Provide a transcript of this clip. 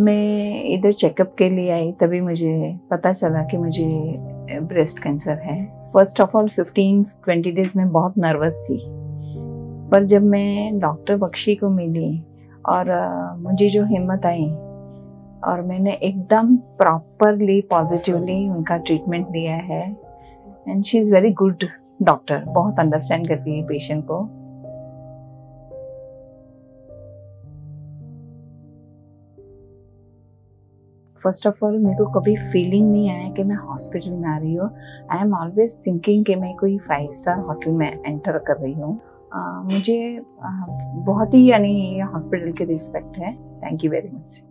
मैं इधर चेकअप के लिए आई, तभी मुझे पता चला कि मुझे ब्रेस्ट कैंसर है। फ़र्स्ट ऑफ़ ऑल 15 20 डेज़ में बहुत नर्वस थी। पर जब मैं डॉक्टर बख्शी को मिली और मुझे जो हिम्मत आई और मैंने एकदम प्रॉपरली पॉजिटिवली उनका ट्रीटमेंट लिया है। And she is very good doctor बहुत अंडरस्टैंड करती है पेशेंट को। फ़र्स्ट ऑफ़ ऑल मेरे को कभी फीलिंग नहीं आया कि मैं हॉस्पिटल में आ रही हूँ. आई एम ऑलवेज थिंकिंग कि मैं कोई फाइव स्टार होटल में एंटर कर रही हूँ. uh, मुझे uh, बहुत ही यानी हॉस्पिटल के रिस्पेक्ट है. Thank you very much